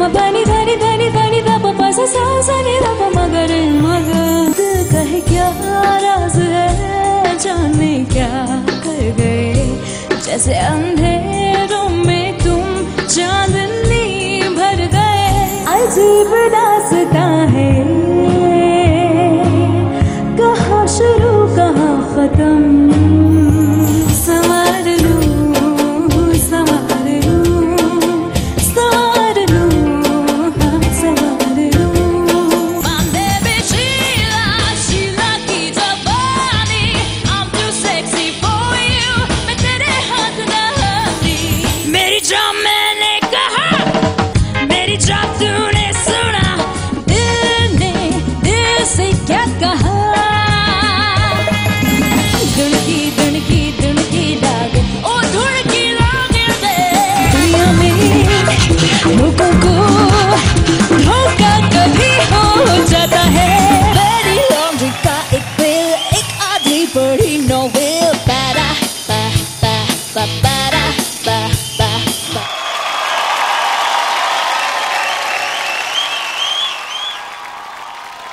ಮ ಬನಿ ಧನಿ ಧನಿ कह क्या राज है, जाने क्या कर गए। जैसे अंधेरों में तुम चांदनी भर गए। अजीब डाल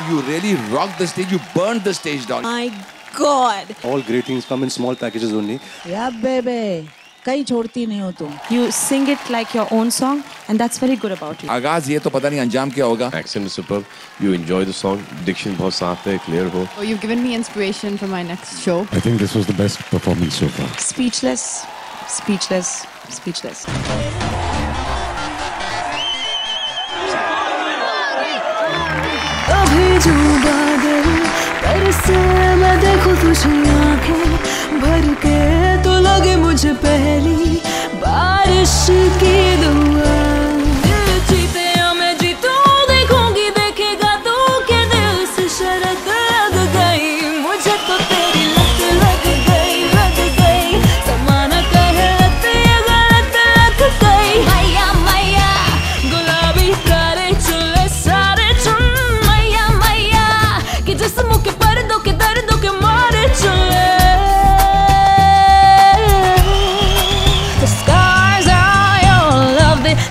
You really rocked the stage. You burned the stage down. My God All great things come in small packages only. या बेबे कहीं छोड़ती नहीं हो तुम You sing it like your own song, and that's very good about you. आगाज ये तो पता नहीं अंजाम क्या होगा Accent is superb. You enjoy the song. Diction बहुत साफ है, clear हो. Oh, you've given me inspiration for my next show. I think this was the best performance so far. Speechless, speechless, जो बादल बरसे मैं देखूँ तुझे आँखें भर के तो लगे मुझे पहली।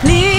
你